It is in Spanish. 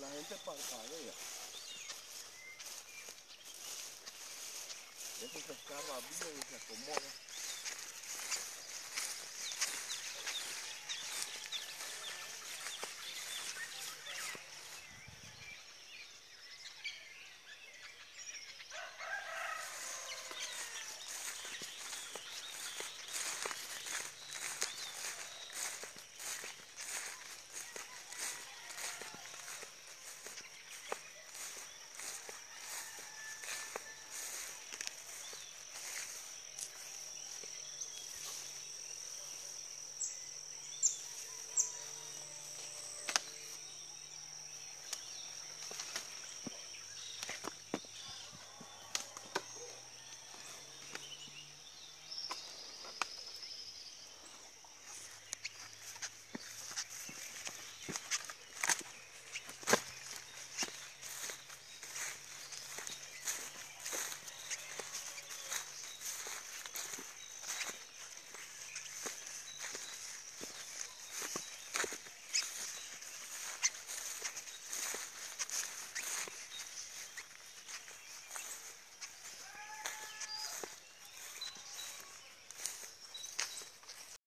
La gente parpadea. Eso se escapa bien y se acomoda.